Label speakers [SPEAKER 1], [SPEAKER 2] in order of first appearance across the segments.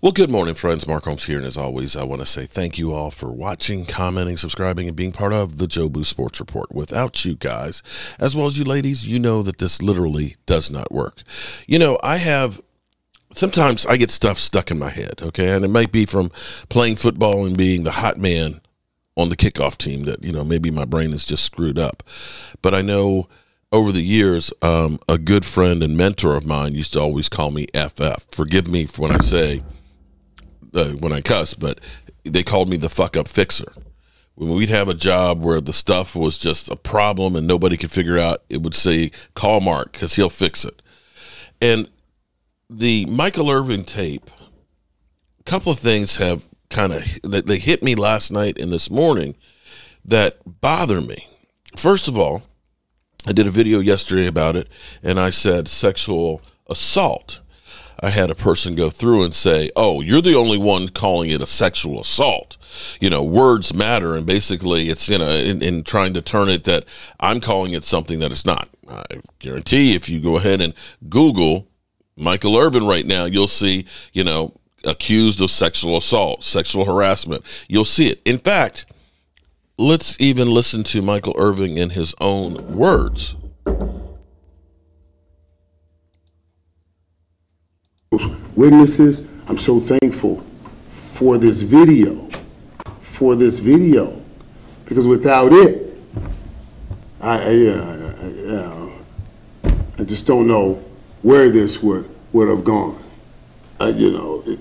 [SPEAKER 1] Well, good morning, friends. Mark Holmes here, and as always, I want to say thank you all for watching, commenting, subscribing, and being part of the Jobu Sports Report. Without you guys, as well as you ladies, you know that this literally does not work. You know, I have sometimes I get stuff stuck in my head, okay, and it might be from playing football and being the hot man on the kickoff team that you know maybe my brain is just screwed up, but I know over the years, um, a good friend and mentor of mine used to always call me FF. Forgive me for when I say uh, when I cuss, but they called me the fuck up fixer. When we'd have a job where the stuff was just a problem and nobody could figure out, it would say call Mark because he'll fix it. And the Michael Irvin tape, a couple of things have kind of they hit me last night and this morning that bother me. First of all, I did a video yesterday about it, and I said sexual assault. I had a person go through and say, "Oh, you're the only one calling it a sexual assault." You know, words matter, and basically, it's you know, in, in trying to turn it that I'm calling it something that it's not. I guarantee, if you go ahead and Google Michael Irvin right now, you'll see, you know, accused of sexual assault, sexual harassment. You'll see it. In fact, let's even listen to Michael Irving in his own words.
[SPEAKER 2] Witnesses. I'm so thankful for this video, for this video, because without it, I, I, I, I just don't know where this would would have gone. You know, it,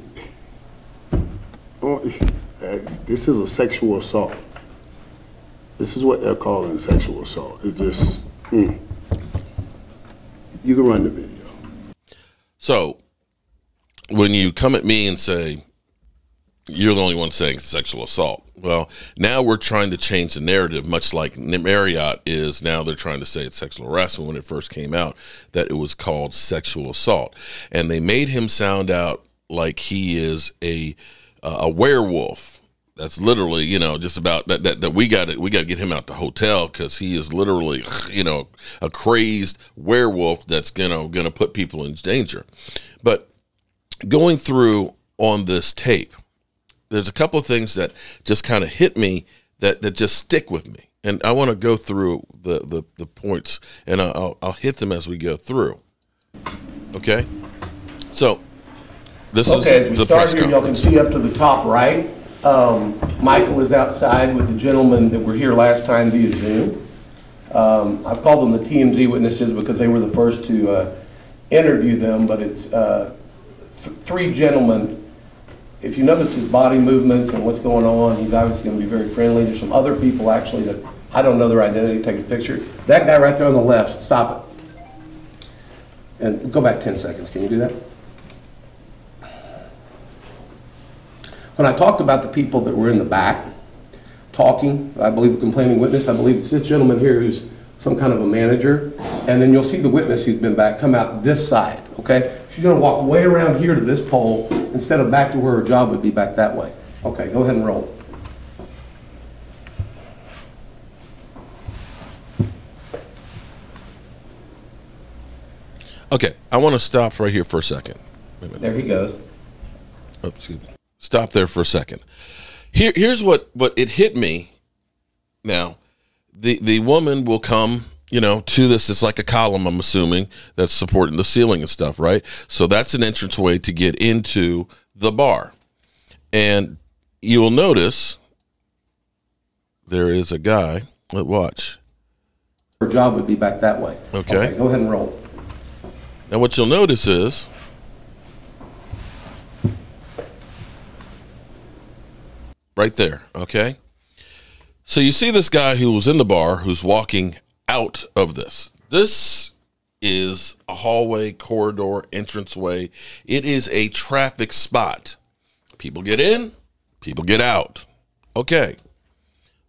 [SPEAKER 2] oh, this is a sexual assault. This is what they're calling sexual assault. It just, mm. you can run the video.
[SPEAKER 1] So when you come at me and say you're the only one saying sexual assault, well, now we're trying to change the narrative, much like Marriott is now. They're trying to say it's sexual harassment when it first came out that it was called sexual assault, and they made him sound out like he is a a werewolf. That's literally, you know, just about that. That, that we got to we got to get him out the hotel because he is literally, you know, a crazed werewolf that's gonna gonna put people in danger. But going through on this tape, there's a couple of things that just kind of hit me that that just stick with me, and I want to go through the the, the points, and I'll I'll hit them as we go through. Okay, so this
[SPEAKER 3] okay,
[SPEAKER 1] is
[SPEAKER 3] as we
[SPEAKER 1] the
[SPEAKER 3] start here, y'all can see up to the top right. Um, Michael is outside with the gentlemen that were here last time via Zoom. Um, I've called them the TMZ witnesses because they were the first to uh, interview them, but it's uh, three gentlemen. If you notice his body movements and what's going on, he's obviously going to be very friendly. There's some other people actually that I don't know their identity. Take a picture. That guy right there on the left, stop it. And go back 10 seconds. Can you do that? When I talked about the people that were in the back talking, I believe a complaining witness, I believe it's this gentleman here who's some kind of a manager, and then you'll see the witness who's been back come out this side, okay? She's gonna walk way around here to this pole instead of back to where her job would be back that way. Okay, go ahead and roll.
[SPEAKER 1] Okay, I want to stop right here for a second. Wait a minute.
[SPEAKER 3] There he goes.
[SPEAKER 1] Oh, excuse me. Stop there for a second. Here, here's what what it hit me. Now, the the woman will come, you know, to this. It's like a column. I'm assuming that's supporting the ceiling and stuff, right? So that's an entrance way to get into the bar, and you will notice there is a guy. Let watch.
[SPEAKER 3] Her job would be back that way.
[SPEAKER 1] Okay.
[SPEAKER 3] Go ahead and roll.
[SPEAKER 1] Now, what you'll notice is right there, okay? So you see this guy who was in the bar who's walking out of this. This is a hallway, corridor, entranceway. It is a traffic spot. People get in, people get out. Okay.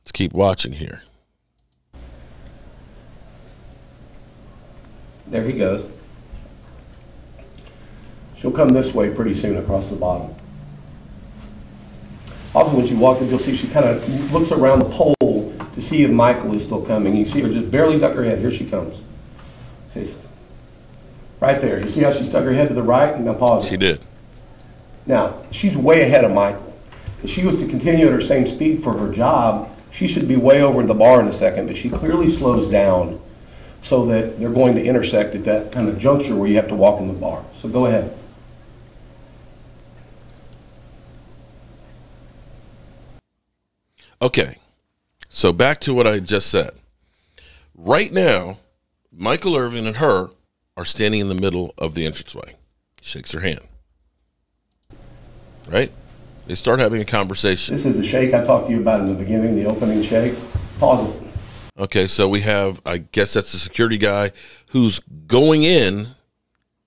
[SPEAKER 1] Let's keep watching here.
[SPEAKER 3] There he goes. She'll come this way pretty soon across the bottom. Also, when she walks in, you'll see she kind of looks around the pole to see if Michael is still coming. You see her just barely duck her head. Here she comes. See, Right there. You see how she stuck her head to the right? Now pause.
[SPEAKER 1] She did.
[SPEAKER 3] Now, she's way ahead of Michael. If she was to continue at her same speed for her job, she should be way over the bar in a second, but she clearly slows down so that they're going to intersect at that kind of juncture where you have to walk in the bar. So go ahead.
[SPEAKER 1] Okay. So back to what I just said. Right now, Michael Irvin and her are standing in the middle of the entranceway. Shakes her hand. Right? They start having a conversation.
[SPEAKER 3] This is the shake I talked to you about in the beginning, the opening shake. Pause it.
[SPEAKER 1] Okay, so we have, I guess that's the security guy who's going in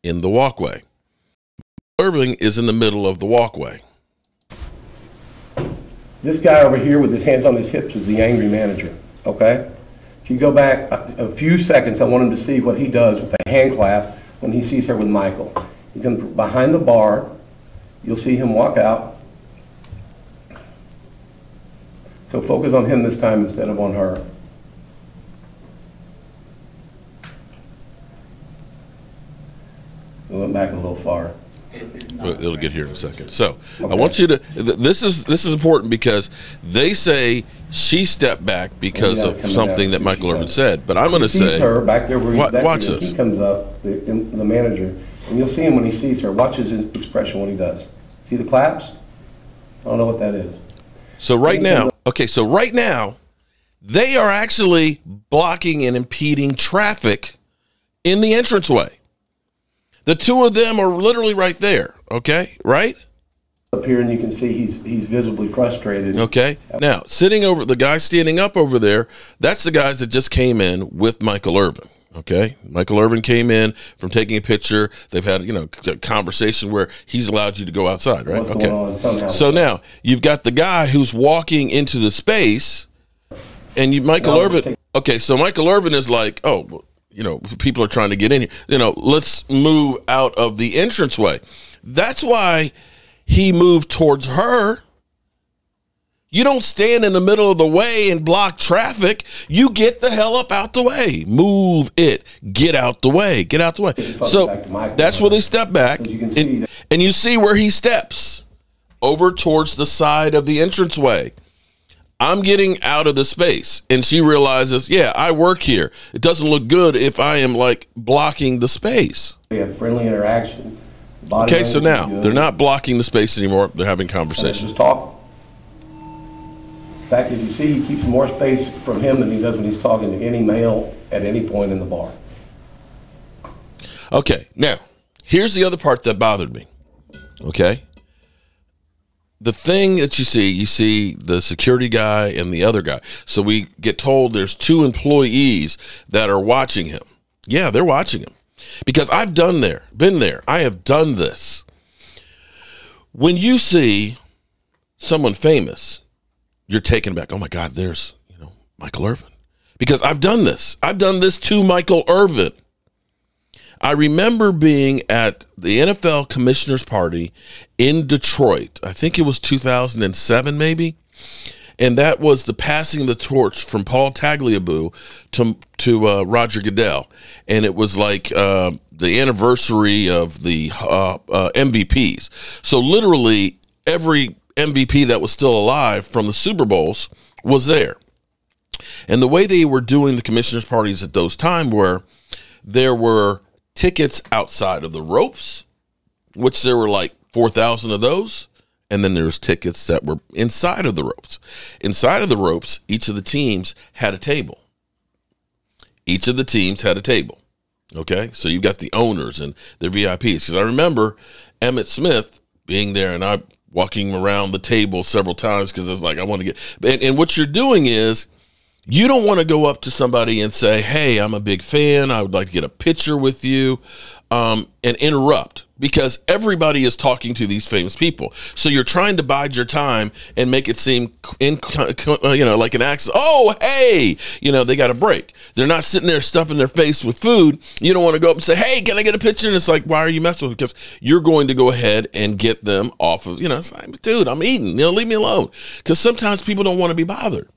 [SPEAKER 1] in the walkway. Irving is in the middle of the walkway.
[SPEAKER 3] This guy over here with his hands on his hips is the angry manager, okay? If you go back a, a few seconds, I want him to see what he does with a hand clap when he sees her with Michael. He comes behind the bar. You'll see him walk out. So focus on him this time instead of on her. We went back a little far.
[SPEAKER 1] It'll get here in a second. So I want you to. th- This is this is important because they say she stepped back because of something that Michael Irvin said. But I'm going to say,
[SPEAKER 3] her back there where back
[SPEAKER 1] watch
[SPEAKER 3] there.
[SPEAKER 1] this.
[SPEAKER 3] He comes up, the, in- the manager, and you'll see him when he sees her. Watch his expression when he does. See the claps? I don't know what that is.
[SPEAKER 1] so right now, okay, so right now, they are actually blocking and impeding traffic in the entranceway. The two of them are literally right there. Okay, right?
[SPEAKER 3] Up here, and you can see he's he's visibly frustrated.
[SPEAKER 1] Okay. Now, sitting over the guy standing up over there, that's the guys that just came in with Michael Irvin. Okay. Michael Irvin came in from taking a picture. They've had, you know, a conversation where he's allowed you to go outside, right?
[SPEAKER 3] What's
[SPEAKER 1] okay.
[SPEAKER 3] going on somehow.
[SPEAKER 1] So now you've got the guy who's walking into the space and you, Michael
[SPEAKER 3] let's
[SPEAKER 1] Irvin. Okay. So Michael Irvin is like, oh, you know, people are trying to get in here. You know, let's move out of the entranceway. That's why he moved towards her. You don't stand in the middle of the way and block traffic. You get the hell up out the way. Move it. Get out the way. Get out the way. So
[SPEAKER 3] back to Michael.
[SPEAKER 1] that's where they step back.
[SPEAKER 3] As you can see
[SPEAKER 1] And, and you see where he steps over towards the side of the entranceway. I'm getting out of the space. And she realizes, yeah, I work here. It doesn't look good if I am like blocking the space.
[SPEAKER 3] We have friendly interaction. Body
[SPEAKER 1] Okay, so now
[SPEAKER 3] good.
[SPEAKER 1] they're not blocking the space anymore. They're having conversation.
[SPEAKER 3] Just talk. In fact, as you see, he keeps more space from him than he does when he's talking to any male at any point in the bar.
[SPEAKER 1] Okay, now here's the other part that bothered me. Okay. The thing that you see, you see the security guy and the other guy. So we get told there's two employees that are watching him. Yeah, they're watching him. Because I've done there, been there. I have done this. When you see someone famous, you're taken back. Oh my God, there's, you know, Michael Irvin. Because I've done this. I've done this to Michael Irvin. I remember being at the NFL commissioners party in Detroit. I think it was 2007 maybe. And that was the passing of the torch from Paul Tagliabue to to uh, Roger Goodell, and it was like uh, the anniversary of the uh, uh, MVPs. So literally every MVP that was still alive from the Super Bowls was there. And the way they were doing the commissioners parties at those time were there were tickets outside of the ropes, which there were like 4,000 of those. And then there's tickets that were inside of the ropes. Inside of the ropes, each of the teams had a table. Each of the teams had a table. Okay. So you've got the owners and their VIPs. Because I remember Emmitt Smith being there and I walking around the table several times because I was like, I want to get. And, and what you're doing is you don't want to go up to somebody and say, Hey, I'm a big fan. I would like to get a picture with you um, and interrupt because everybody is talking to these famous people. So you're trying to bide your time and make it seem, in, you know, like an accident. Oh, hey, you know, they got a break. They're not sitting there stuffing their face with food. You don't want to go up and say, Hey, can I get a picture? And it's like, why are you messing with? Because you're going to go ahead and get them off of, you know, it's like, dude, I'm eating. You know, leave me alone. Because sometimes people don't want to be bothered.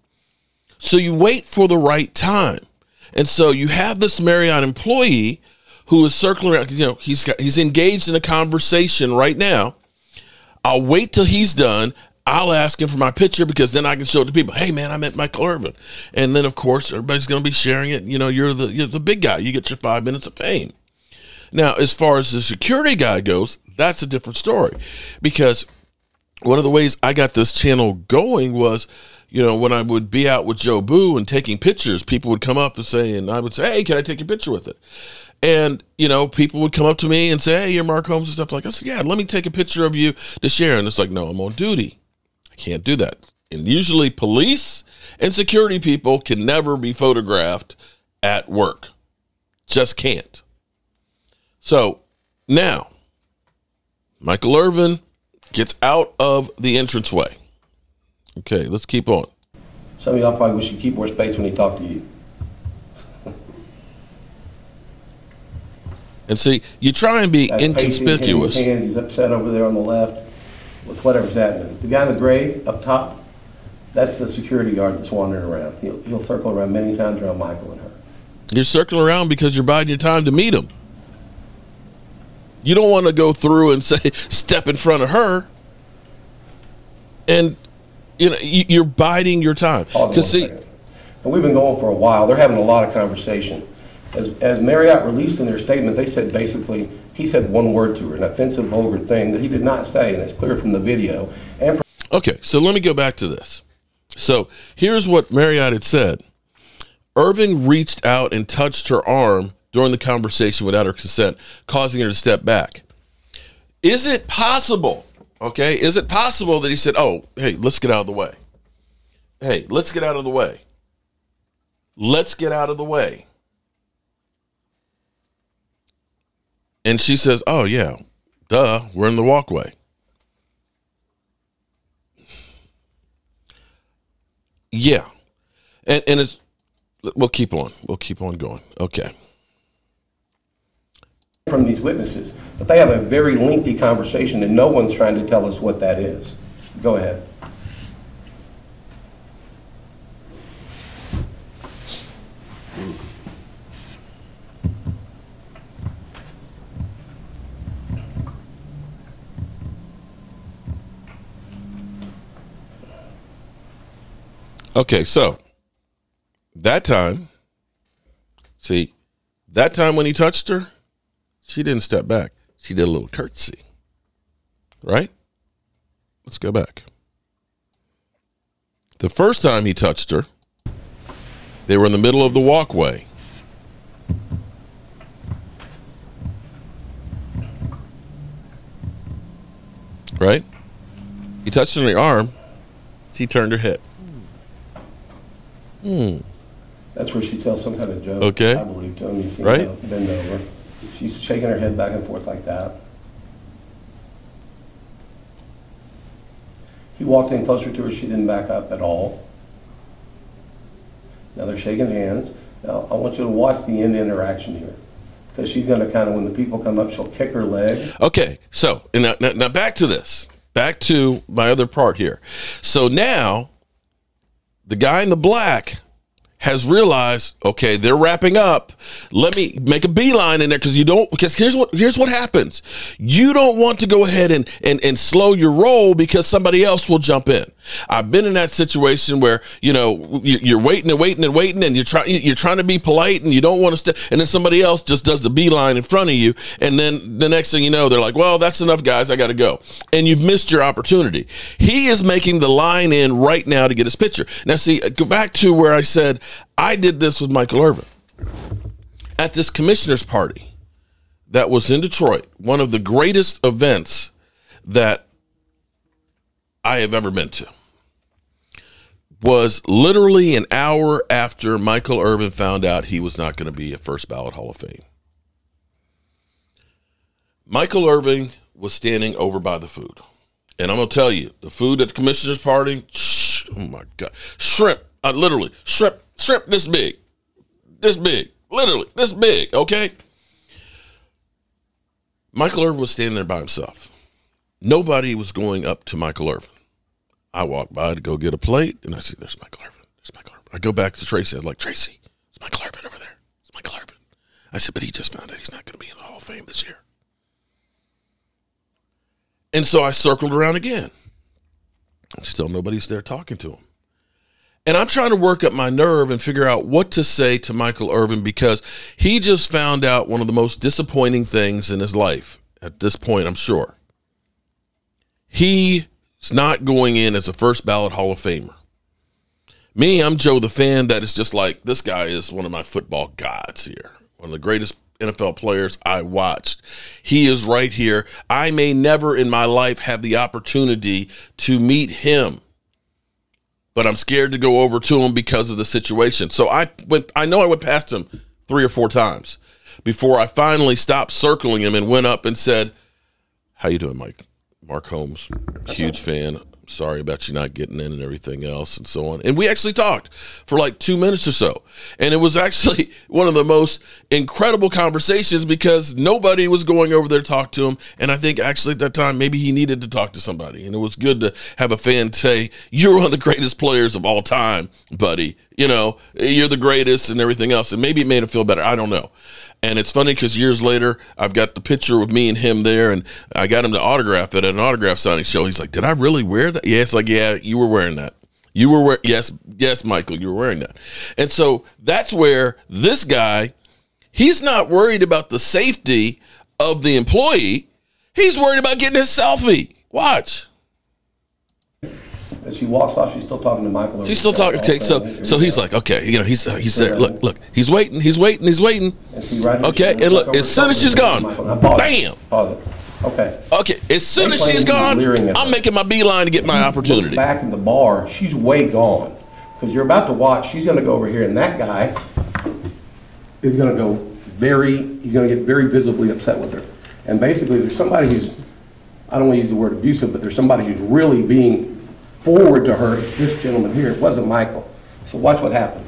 [SPEAKER 1] So you wait for the right time. And so you have this Marriott employee who is circling around, you know, he's got he's engaged in a conversation right now. I'll wait till he's done. I'll ask him for my picture because then I can show it to people. Hey, man, I met Michael Irvin, and then of course everybody's going to be sharing it. You know, you're the you're the big guy. You get your five minutes of fame. Now, as far as the security guy goes, that's a different story because one of the ways I got this channel going was, you know, when I would be out with Jobu and taking pictures, people would come up and say, and I would say, hey, can I take a picture with it? And, you know, people would come up to me and say, hey, you're Mark Holmes and stuff like I said, yeah, let me take a picture of you to share. And it's like, no, I'm on duty. I can't do that. And usually police and security people can never be photographed at work. Just can't. So now, Michael Irvin gets out of the entranceway. Okay, let's keep on.
[SPEAKER 3] Some of y'all probably wish you keep more space when he talked to you.
[SPEAKER 1] And see, you try and be
[SPEAKER 3] That's
[SPEAKER 1] inconspicuous.
[SPEAKER 3] hands. He's upset over there on the left with whatever's happening. The guy in the gray up top, that's the security guard that's wandering around. He'll, he'll circle around many times around Michael and her.
[SPEAKER 1] You're circling around because you're biding your time to meet him. You don't want to go through and say, step in front of her. And, you know, you- you're biding your time.
[SPEAKER 3] Hold on one
[SPEAKER 1] Because, see,
[SPEAKER 3] second. And we've been going for a while. They're having a lot of conversation. As, as Marriott released in their statement, they said basically, he said one word to her, an offensive, vulgar thing that he did not say, and it's clear from the video and from
[SPEAKER 1] Okay, so let me go back to this. So here's what Marriott had said Irving reached out and touched her arm during the conversation without her consent, causing her to step back. Is it possible? Okay, is it possible that he said, Oh, hey, let's get out of the way? Hey, let's get out of the way. Let's get out of the way. And she says, Oh, yeah, duh, we're in the walkway. Yeah. And and it's we'll keep on. We'll keep on going. Okay.
[SPEAKER 3] From these witnesses. But they have a very lengthy conversation, and no one's trying to tell us what that is. Go ahead.
[SPEAKER 1] Okay, so that time, see, that time when he touched her, she didn't step back. She did a little curtsy. Right? Let's go back. The first time he touched her, they were in the middle of the walkway. Right? He touched her on the arm. She turned her head. Hmm.
[SPEAKER 3] That's where she tells some kind of joke.
[SPEAKER 1] Okay.
[SPEAKER 3] I believe to him. You see
[SPEAKER 1] Right.
[SPEAKER 3] Bend over. She's shaking her head back and forth like that. He walked in closer to her. She didn't back up at all. Now they're shaking hands. Now I want you to watch the end interaction here. Because she's going to kind of, when the people come up, she'll kick her leg.
[SPEAKER 1] Okay, so now, now, now back to this. Back to my other part here. So now the guy in the black has realized, okay, they're wrapping up. Let me make a beeline in there because you don't because here's what here's what happens. You don't want to go ahead and, and and slow your roll because somebody else will jump in. I've been in that situation where you know you- you're waiting and waiting and waiting and you're trying you're trying to be polite and you don't want to step and then somebody else just does the beeline in front of you and then the next thing you know they're like, well, that's enough, guys, I got to go, and you've missed your opportunity. He is making the line in right now to get his picture. Now, see, uh, go back to where I said I did this with Michael Irvin at this commissioner's party that was in Detroit, one of the greatest events that I have ever been to. Was literally an hour after Michael Irvin found out he was not going to be a first ballot Hall of Fame. Michael Irving was standing over by the food. And I'm going to tell you, the food at the commissioner's party, shh, oh my God, shrimp, uh, literally, shrimp, shrimp this big, this big, literally, this big, okay? Michael Irvin was standing there by himself. Nobody was going up to Michael Irvin. I walk by to go get a plate, and I see there's Michael Irvin. There's Michael Irvin. I go back to Tracy. I was like, Tracy, it's Michael Irvin over there. It's Michael Irvin. I said, but he just found out he's not going to be in the Hall of Fame this year. And so I circled around again. Still nobody's there talking to him. And I'm trying to work up my nerve and figure out what to say to Michael Irvin because he just found out one of the most disappointing things in his life at this point, I'm sure. He's not going in as a first ballot Hall of Famer. Me, I'm Joe the fan that is just like, this guy is one of my football gods here, one of the greatest NFL players I watched. He is right here. I may never in my life have the opportunity to meet him but I'm scared to go over to him because of the situation. So I went I know I went past him three or four times before I finally stopped circling him and went up and said, "How you doing, Mike? Mark Holmes, huge fan sorry about you not getting in and everything else and so on. And we actually talked for like two minutes or so. And it was actually one of the most incredible conversations because nobody was going over there to talk to him. And I think actually at that time, maybe he needed to talk to somebody. And it was good to have a fan say, You're one of the greatest players of all time, buddy. You know, you're the greatest and everything else. And maybe it made him feel better. I don't know. And it's funny because years later, I've got the picture with me and him there, and I got him to autograph it at an autograph signing show. He's like, "Did I really wear that?" Yeah, it's like, "Yeah, you were wearing that. You were wearing yes, yes, Michael, you were wearing that." And so that's where this guy, he's not worried about the safety of the employee. He's worried about getting his selfie. Watch.
[SPEAKER 3] As she walks off, she's still talking to Michael.
[SPEAKER 1] She's still talking. Okay, so so he's like, okay, you know, he's he's there. Look, look, he's waiting, he's waiting, he's waiting. Okay, and look, as soon as she's gone, bam.
[SPEAKER 3] Pause it. Okay.
[SPEAKER 1] Okay, as soon as she's gone, I'm making my beeline to get my opportunity.
[SPEAKER 3] Back in the bar, she's way gone. Because you're about to watch, she's going to go over here, and that guy is going to go very, he's going to get very visibly upset with her. And basically, there's somebody who's, I don't want to use the word abusive, but there's somebody who's really being forward to her, it's this gentleman here, it wasn't Michael. So watch what happens.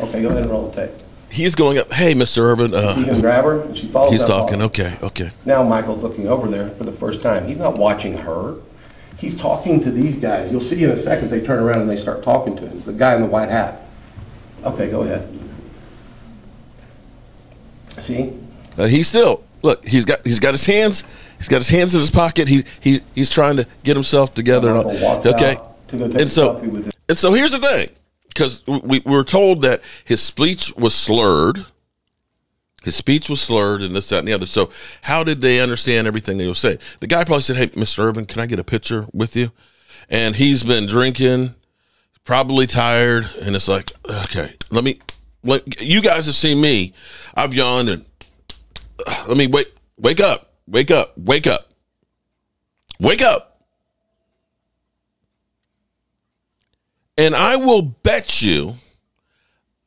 [SPEAKER 3] Okay, go ahead and roll the tape.
[SPEAKER 1] He's going up, hey, Mr. Irvin. Uh,
[SPEAKER 3] He can grab her, and she follows
[SPEAKER 1] he's talking,
[SPEAKER 3] ball.
[SPEAKER 1] okay, okay.
[SPEAKER 3] Now Michael's looking over there for the first time. He's not watching her. He's talking to these guys. You'll see in a second, they turn around and they start talking to him, the guy in the white hat. Okay, go ahead. See?
[SPEAKER 1] Uh, he's still, look, he's got he's got his hands, he's got his hands in his pocket. He he he's trying to get himself together. and all-
[SPEAKER 3] walks
[SPEAKER 1] Okay.
[SPEAKER 3] out to go take
[SPEAKER 1] And so,
[SPEAKER 3] selfie with him.
[SPEAKER 1] and so here's the thing, because we, we were told that his speech was slurred. His speech was slurred and this, that, and the other. So, how did they understand everything they were saying? The guy probably said, Hey, Mr. Irvin, can I get a picture with you? And he's been drinking, probably tired. And it's like, okay, let me, let, you guys have seen me. I've yawned and uh, let me wake, wake up, wake up, wake up, wake up. And I will bet you,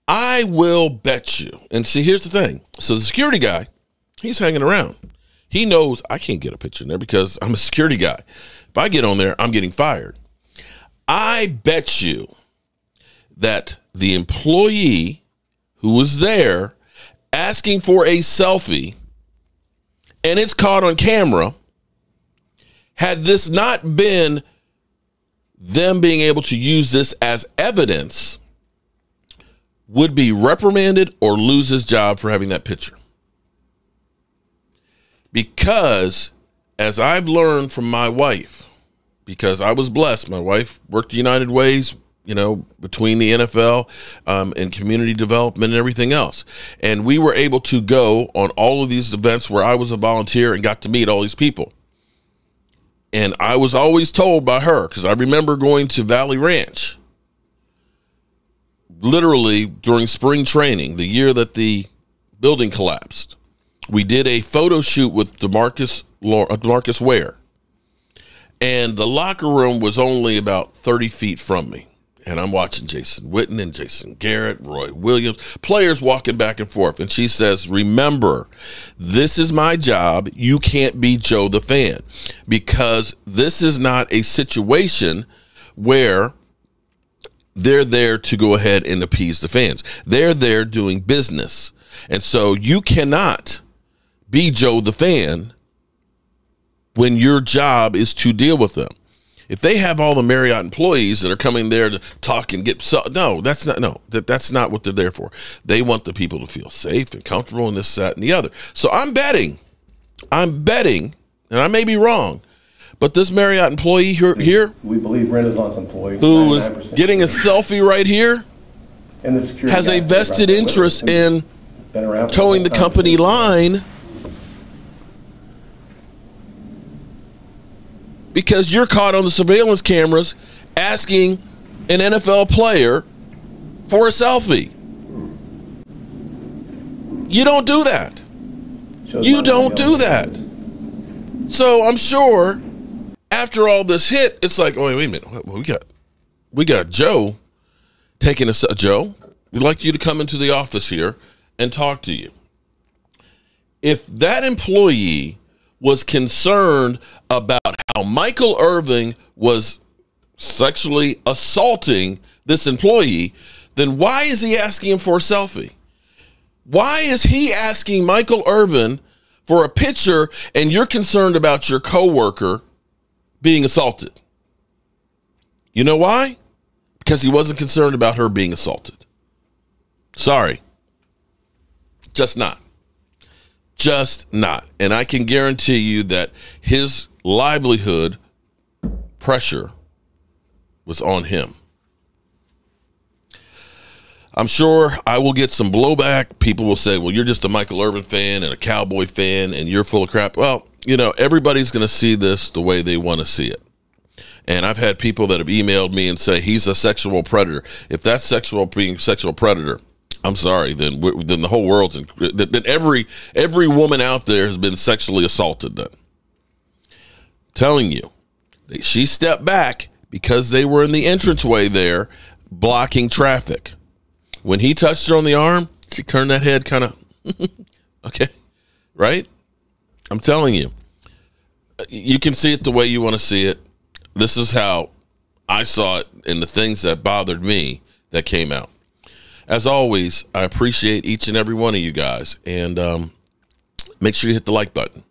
[SPEAKER 1] I will bet you. And see, here's the thing. So the security guy, he's hanging around. He knows I can't get a picture in there because I'm a security guy. If I get on there, I'm getting fired. I bet you that the employee who was there asking for a selfie and it's caught on camera, had this not been them being able to use this as evidence, would be reprimanded or lose his job for having that picture. Because, as I've learned from my wife, because I was blessed, my wife worked United Ways, you know, between the NFL um, and community development and everything else. And we were able to go on all of these events where I was a volunteer and got to meet all these people. And I was always told by her, because I remember going to Valley Ranch literally during spring training, the year that the building collapsed. We did a photo shoot with DeMarcus, uh, DeMarcus Ware. And the locker room was only about 30 feet from me. And I'm watching Jason Witten and Jason Garrett, Roy Williams, players walking back and forth. And she says, Remember, this is my job. You can't be Joe the fan because this is not a situation where they're there to go ahead and appease the fans. They're there doing business. And so you cannot be Joe the fan when your job is to deal with them. If they have all the Marriott employees that are coming there to talk and get so, no, that's not no, that that's not what they're there for. They want the people to feel safe and comfortable and this, that, and the other. So I'm betting, I'm betting, and I may be wrong, But this Marriott employee here, here
[SPEAKER 3] We believe Renaissance employee.
[SPEAKER 1] who is getting a selfie right here,
[SPEAKER 3] And the security
[SPEAKER 1] has a vested
[SPEAKER 3] right there with
[SPEAKER 1] interest in
[SPEAKER 3] Been around for a toeing
[SPEAKER 1] the company line because you're caught on the surveillance cameras asking an NFL player for a selfie. You don't do that.
[SPEAKER 3] Shows
[SPEAKER 1] You don't do that. So I'm sure after all this hit, it's like, oh wait a minute, we got, we got Joe taking us. Uh, Joe, we'd like you to come into the office here and talk to you. If that employee was concerned about how Michael Irving was sexually assaulting this employee, then why is he asking him for a selfie? Why is he asking Michael Irvin for a picture and you're concerned about your coworker being assaulted? You know why? Because he wasn't concerned about her being assaulted. Sorry. Just not. Just not. And I can guarantee you that his livelihood pressure was on him. I'm sure I will get some blowback. People will say, well, you're just a Michael Irvin fan and a Cowboy fan and you're full of crap. Well, you know, everybody's going to see this the way they want to see it. And I've had people that have emailed me and say he's a sexual predator. If that's sexual being sexual predator, I'm sorry. Then then the whole world's in, then every every woman out there has been sexually assaulted. Then telling you, she stepped back because they were in the entranceway there, blocking traffic. When he touched her on the arm, she turned that head kind of okay, right? I'm telling you, you can see it the way you want to see it. This is how I saw it, and the things that bothered me that came out. As always, I appreciate each and every one of you guys, and um, make sure you hit the like button.